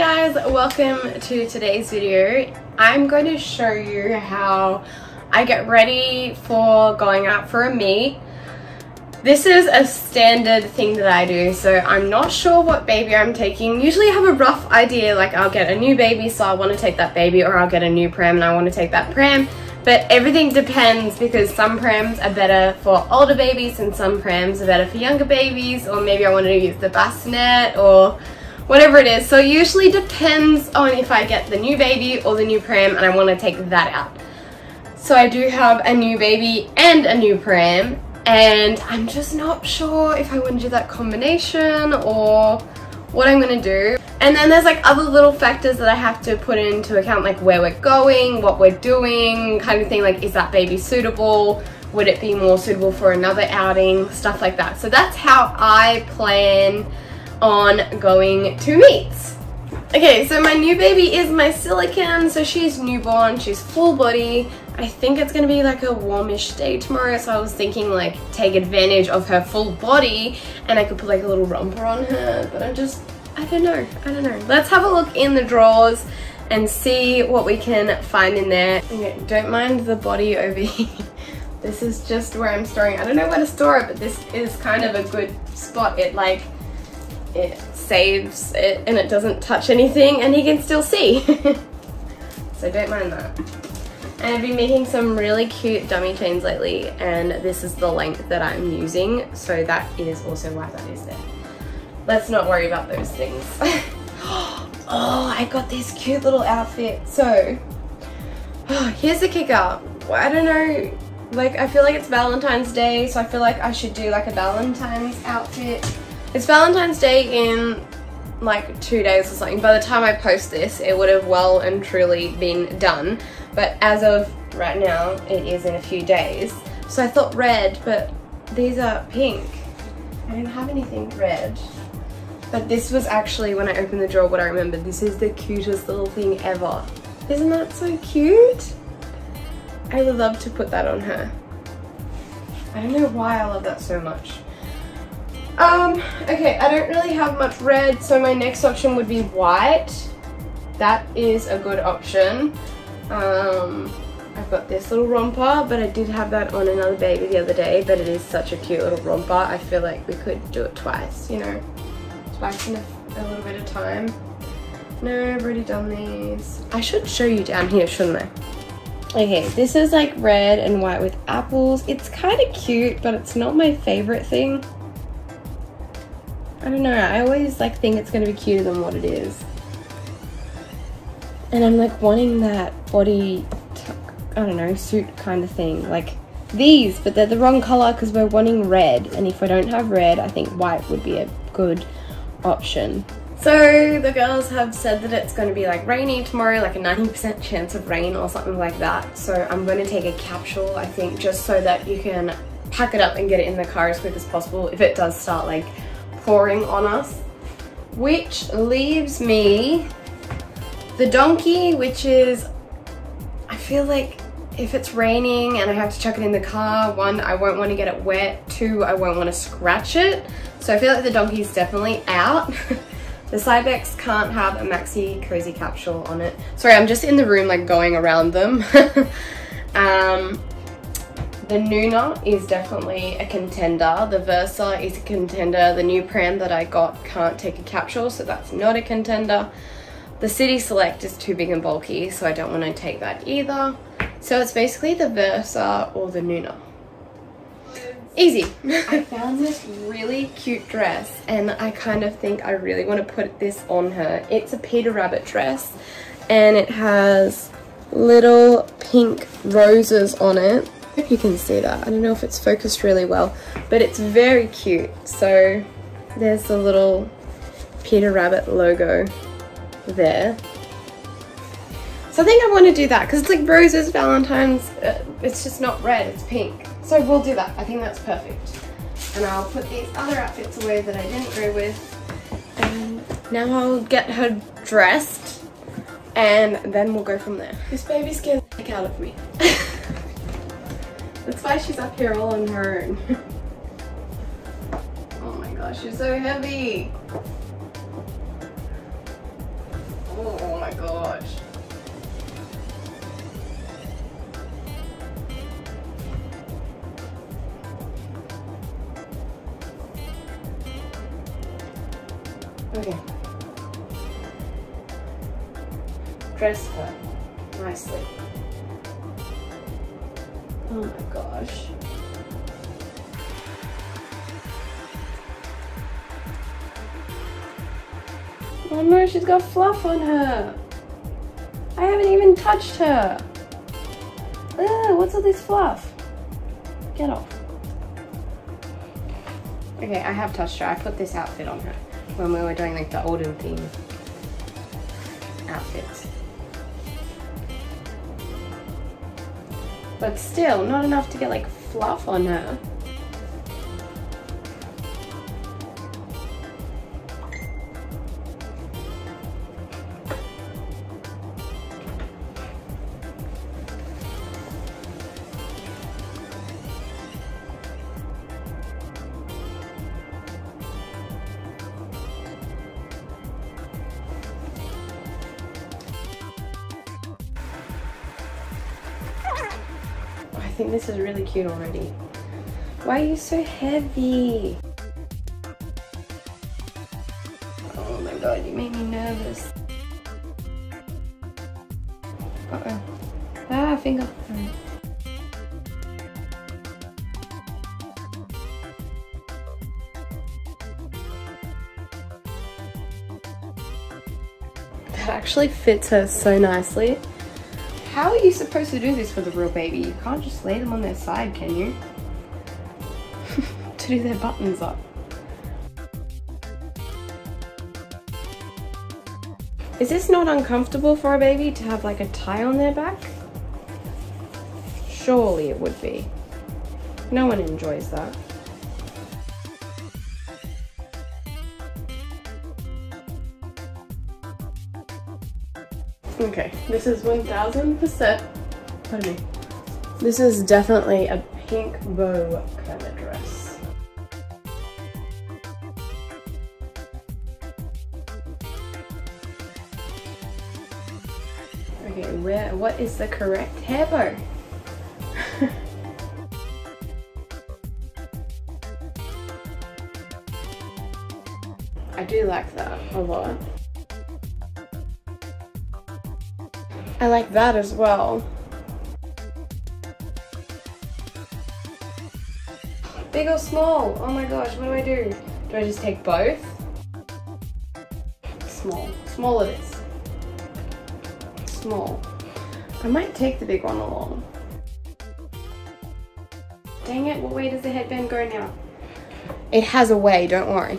guys, welcome to today's video. I'm going to show you how I get ready for going out for a meet. This is a standard thing that I do, so I'm not sure what baby I'm taking. Usually I have a rough idea, like I'll get a new baby, so I want to take that baby, or I'll get a new pram and I want to take that pram. But everything depends because some prams are better for older babies and some prams are better for younger babies, or maybe I want to use the bassinet or whatever it is. So it usually depends on if I get the new baby or the new pram and I want to take that out. So I do have a new baby and a new pram and I'm just not sure if I want to do that combination or what I'm going to do. And then there's like other little factors that I have to put into account like where we're going, what we're doing, kind of thing like is that baby suitable? Would it be more suitable for another outing? Stuff like that. So that's how I plan on going to meets. Okay, so my new baby is my silicone, so she's newborn, she's full body. I think it's gonna be like a warmish day tomorrow, so I was thinking like take advantage of her full body and I could put like a little romper on her, but I'm just, I don't know, I don't know. Let's have a look in the drawers and see what we can find in there. Okay, don't mind the body over here. This is just where I'm storing. I don't know where to store it, but this is kind of a good spot. It like it saves it and it doesn't touch anything and you can still see. so don't mind that. And I've been making some really cute dummy chains lately and this is the length that I'm using so that is also why that is there. Let's not worry about those things. oh, I got this cute little outfit. So, oh, here's the kicker. I don't know, like I feel like it's Valentine's Day so I feel like I should do like a Valentine's outfit it's Valentine's Day in like two days or something. By the time I post this, it would have well and truly been done. But as of right now, it is in a few days. So I thought red, but these are pink. I don't have anything red. But this was actually, when I opened the drawer, what I remembered. This is the cutest little thing ever. Isn't that so cute? I would love to put that on her. I don't know why I love that so much. Um, okay, I don't really have much red, so my next option would be white. That is a good option. Um, I've got this little romper, but I did have that on another baby the other day, but it is such a cute little romper. I feel like we could do it twice, you know, twice in a, a little bit of time. No, I've already done these. I should show you down here, shouldn't I? Okay, this is like red and white with apples. It's kind of cute, but it's not my favorite thing. I don't know, I always like think it's gonna be cuter than what it is. And I'm like wanting that body, I don't know, suit kind of thing. Like these, but they're the wrong color because we're wanting red. And if we don't have red, I think white would be a good option. So the girls have said that it's going to be like rainy tomorrow, like a 90% chance of rain or something like that. So I'm going to take a capsule, I think, just so that you can pack it up and get it in the car as quick as possible if it does start like pouring on us, which leaves me the donkey, which is, I feel like if it's raining and I have to chuck it in the car, one, I won't want to get it wet, two, I won't want to scratch it. So I feel like the donkey is definitely out. the Cybex can't have a Maxi-Cosi capsule on it. Sorry, I'm just in the room like going around them. um, the Nuna is definitely a contender. The Versa is a contender. The new pram that I got can't take a capsule, so that's not a contender. The City Select is too big and bulky, so I don't want to take that either. So it's basically the Versa or the Nuna. Easy. I found this really cute dress and I kind of think I really want to put this on her. It's a Peter Rabbit dress and it has little pink roses on it hope you can see that. I don't know if it's focused really well, but it's very cute. So there's the little Peter Rabbit logo there. So I think I want to do that because it's like roses, Valentine's. Uh, it's just not red, it's pink. So we'll do that. I think that's perfect. And I'll put these other outfits away that I didn't go with. And now I'll get her dressed and then we'll go from there. This baby scares the heck out of me. That's why she's up here all on her own. oh my gosh, you're so heavy. Oh my gosh. Okay. Dress her nicely. Oh my gosh. Oh no, she's got fluff on her. I haven't even touched her. Ugh, what's all this fluff? Get off. Okay, I have touched her. I put this outfit on her when we were doing like the autumn theme outfits. But still, not enough to get like fluff on her. Think this is really cute already. Why are you so heavy? Oh my god, you make me nervous. Uh-oh. Ah, finger. That actually fits her so nicely. How are you supposed to do this with a real baby? You can't just lay them on their side, can you? to do their buttons up. Is this not uncomfortable for a baby to have like a tie on their back? Surely it would be. No one enjoys that. Okay, this is 1000%. Pardon me. This is definitely a pink bow kind of dress. Okay, where, what is the correct hair bow? I do like that a lot. I like that as well. Big or small? Oh my gosh, what do I do? Do I just take both? Small. Small it is. Small. I might take the big one along. Dang it, what way does the headband go now? It has a way, don't worry.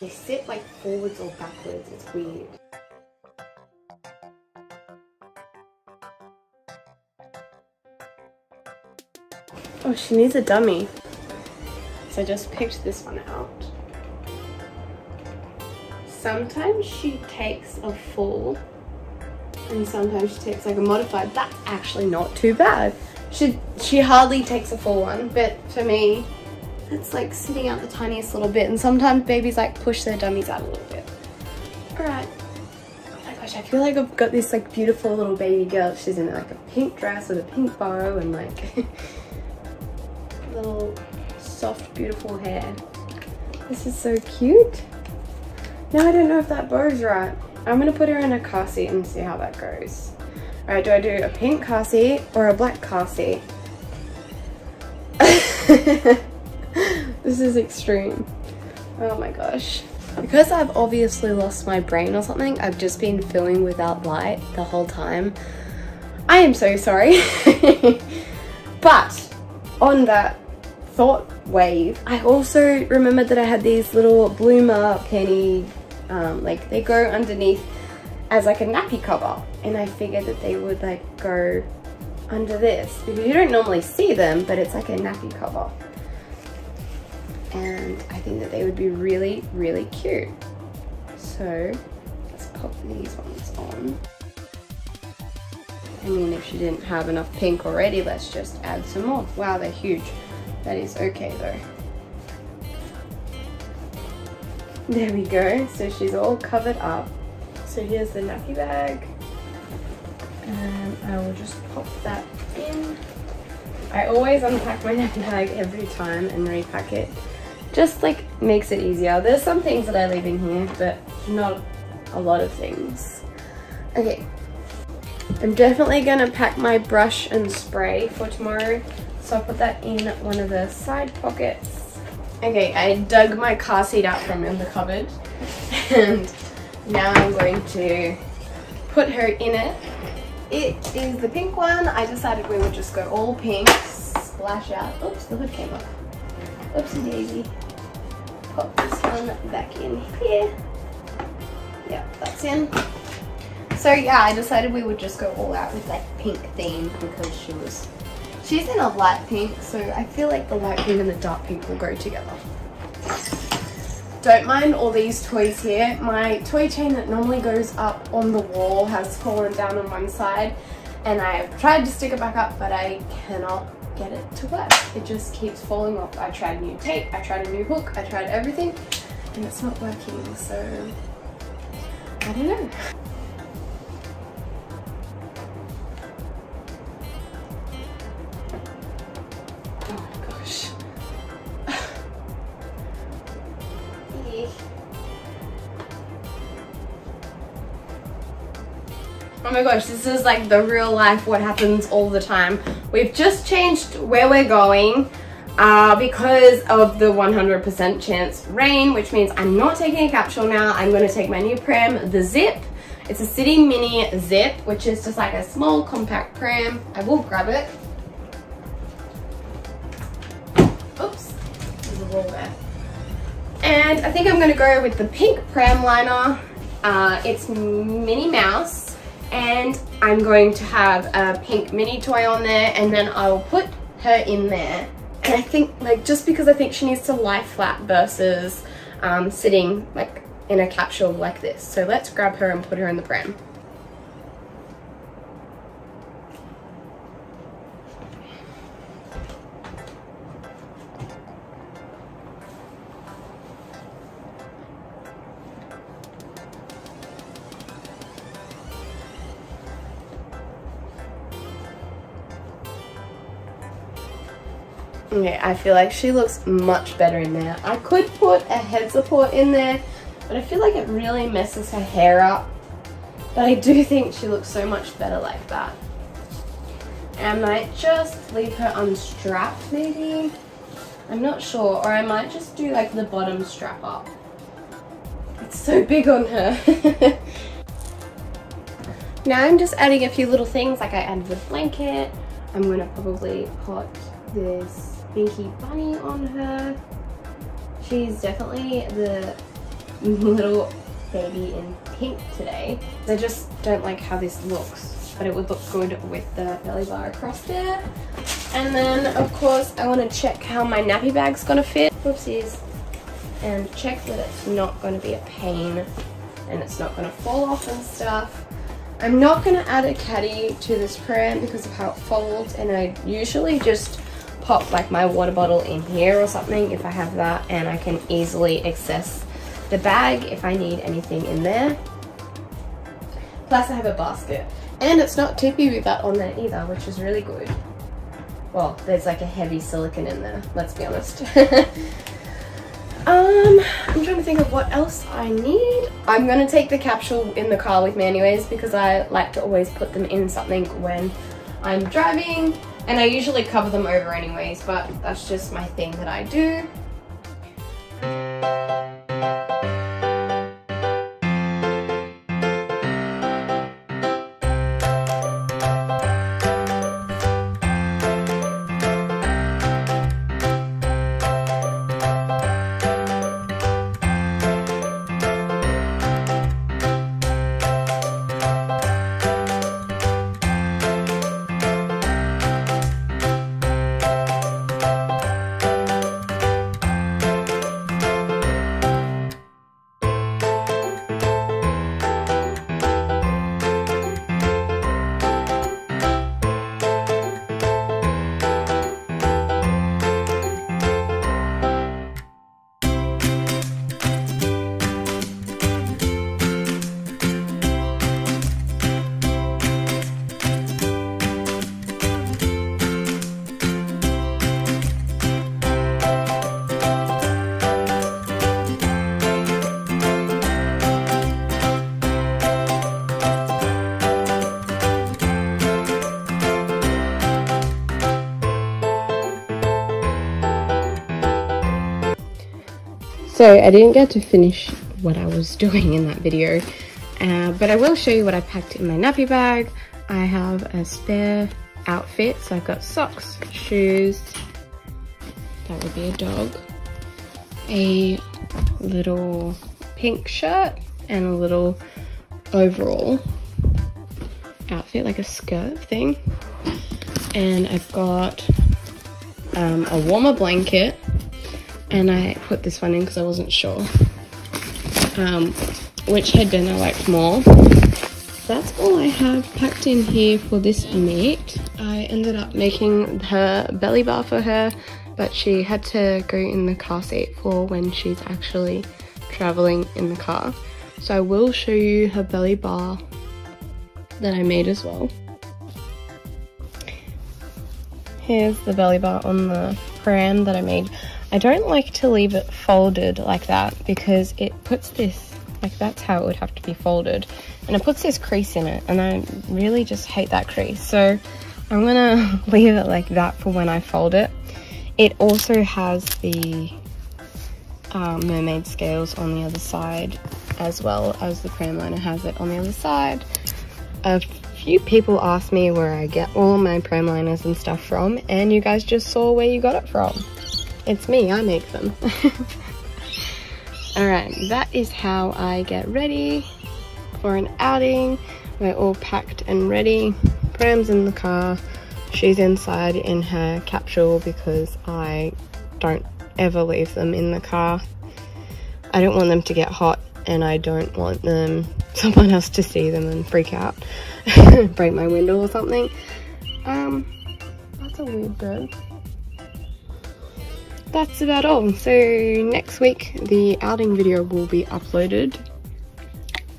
They sit like forwards or backwards, it's weird. Oh, she needs a dummy. So I just picked this one out. Sometimes she takes a full and sometimes she takes like a modified. That's actually not too bad. She, she hardly takes a full one, but for me, it's like sitting out the tiniest little bit and sometimes babies like push their dummies out a little bit. I feel like I've got this like beautiful little baby girl. She's in like a pink dress with a pink bow and like little soft beautiful hair. This is so cute. Now I don't know if that bow's right. I'm gonna put her in a car seat and see how that goes. Alright, do I do a pink car seat or a black car seat? this is extreme. Oh my gosh. Because I've obviously lost my brain or something, I've just been filming without light the whole time. I am so sorry. but on that thought wave, I also remembered that I had these little bloomer penny, um, like they go underneath as like a nappy cover. And I figured that they would like go under this because you don't normally see them, but it's like a nappy cover. And I think that they would be really, really cute. So let's pop these ones on. I mean, if she didn't have enough pink already, let's just add some more. Wow, they're huge. That is okay though. There we go. So she's all covered up. So here's the nappy bag. And I will just pop that in. I always unpack my nappy bag every time and repack it. Just like makes it easier. There's some things that I leave in here, but not a lot of things. Okay, I'm definitely gonna pack my brush and spray for tomorrow. So I'll put that in one of the side pockets. Okay, I dug my car seat out from in the cupboard and now I'm going to put her in it. It is the pink one. I decided we would just go all pink, splash out. Oops, the hood came off. Oopsie daisy. Pop this one back in here. Yeah, that's in. So yeah, I decided we would just go all out with like pink theme because she was, she's in a light pink, so I feel like the light pink and the dark pink will go together. Don't mind all these toys here. My toy chain that normally goes up on the wall has fallen down on one side and I've tried to stick it back up but I cannot get it to work. It just keeps falling off. I tried new tape, I tried a new hook, I tried everything and it's not working so I don't know. Oh my gosh, oh this is like the real life what happens all the time. We've just changed where we're going uh, because of the 100% chance rain, which means I'm not taking a capsule now. I'm going to take my new pram, the Zip. It's a City Mini Zip, which is just like a small compact pram. I will grab it. Oops, there's a roll there. And I think I'm going to go with the pink pram liner. Uh, it's Minnie Mouse and I'm going to have a pink mini toy on there and then I'll put her in there. And I think like just because I think she needs to lie flat versus um, sitting like in a capsule like this. So let's grab her and put her in the pram I feel like she looks much better in there. I could put a head support in there, but I feel like it really messes her hair up. But I do think she looks so much better like that. I might just leave her unstrapped maybe. I'm not sure, or I might just do like the bottom strap up. It's so big on her. now I'm just adding a few little things, like I added the blanket. I'm gonna probably put this Binky Bunny on her. She's definitely the little baby in pink today. I just don't like how this looks, but it would look good with the belly bar across there. And then, of course, I want to check how my nappy bag's going to fit. Whoopsies. And check that it's not going to be a pain and it's not going to fall off and stuff. I'm not going to add a caddy to this pram because of how it folds and I usually just pop like my water bottle in here or something if I have that and I can easily access the bag if I need anything in there. Plus I have a basket and it's not tippy with that on there either which is really good. Well, there's like a heavy silicone in there, let's be honest. Um, I'm trying to think of what else I need. I'm to take the capsule in the car with me anyways because I like to always put them in something when I'm driving and I usually cover them over anyways, but that's just my thing that I do. So I didn't get to finish what I was doing in that video, uh, but I will show you what I packed in my nappy bag. I have a spare outfit, so I've got socks, shoes, that would be a dog, a little pink shirt, and a little overall outfit, like a skirt thing. And I've got um, a warmer blanket, and I put this one in because I wasn't sure um, which headband I liked more. That's all I have packed in here for this meet. I ended up making her belly bar for her, but she had to go in the car seat for when she's actually traveling in the car. So I will show you her belly bar that I made as well. Here's the belly bar on the pram that I made. I don't like to leave it folded like that because it puts this, like that's how it would have to be folded. And it puts this crease in it and I really just hate that crease. So I'm gonna leave it like that for when I fold it. It also has the uh, mermaid scales on the other side as well as the pram liner has it on the other side. A few people ask me where I get all my pram liners and stuff from and you guys just saw where you got it from. It's me, I make them. Alright, that is how I get ready for an outing. We're all packed and ready. Pram's in the car. She's inside in her capsule because I don't ever leave them in the car. I don't want them to get hot and I don't want them someone else to see them and freak out break my window or something um that's a weird bird that's about all. So next week the outing video will be uploaded.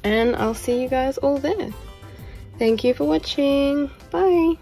And I'll see you guys all there. Thank you for watching. Bye